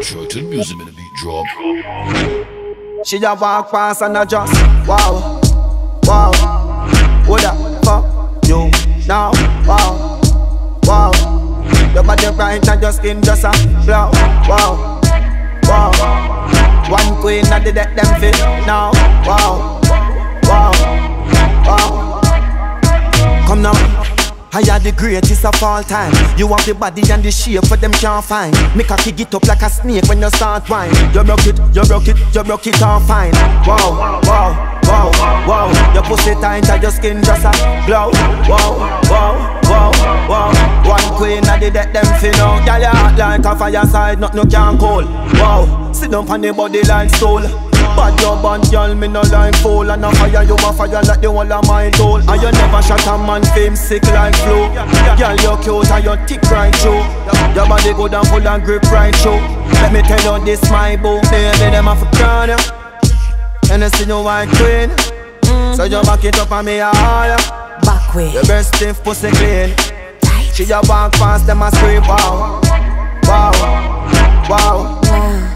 Certain music in the beat drop. She just walk past and I just wow, wow. What the fuck you now? Wow, wow. Your body right and your skin just a glow. Wow, wow. One queen of the deck them fit now. Wow, I are the greatest of all time. You have the body and the shape for them can't find. Make a kick it up like a snake when you start wine. You broke it, you broke it, you broke it all fine. Wow, wow, wow, wow. Your pussy tight and your skin just a glow. Wow, wow, wow, wow. One queen of the deck them fin out. Girl you hot like a fireside, nothing no can cool. Wow, sit down on the body like stool. Bad your band, girl, me no like fool. And a fire, you a fire like the whole of my tool And you never shot a man fame sick like flu Girl, you cute and you thick right through Your body good and full and grip right through Let me tell you this, my boo. Baby, them a for crown you And I see you white queen. Mm. So you back it up on me all Back way. Your breast stiff, pussy clean. She a walk past, them a scream wow, wow, wow, wow,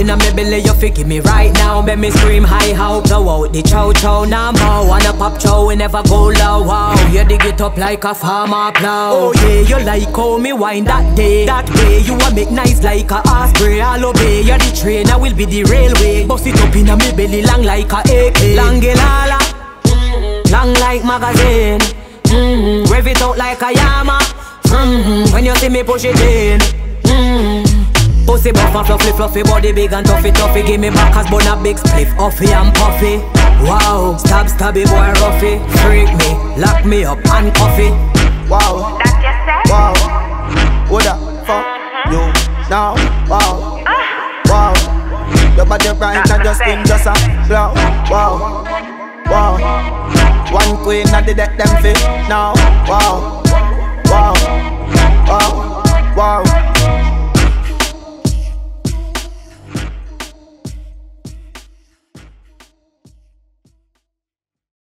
inna me belly, you fi give me right now. Make me scream high, how go out the chow chow. Now more wanna pop chow, we never go low. Wow, you dig it up like a farmer plow. Oh yeah, you like how me wine that day. That way you a make nice like a osprey. I'll obey you the train, I will be the railway. Bust it up inna me belly, long like a AK. Long lala, long like magazine. Mm-hmm. Rev it out like a yama. Mm-hmm. When you see me push it in. Mm-hmm. Pussy buff and fluffy, fluffy body big and toughy, toughy. Give me back as bun a big spliff, huffy and puffy. Wow, stab, stabby boy roughy. Freak me, lock me up and coffee. Wow, That's your set? wow. What the fuck mm-hmm. you now? Wow, ah. wow. Your body right and your skin just a glow. Wow, wow. One queen of the deck them fit now. Wow, wow, wow, wow.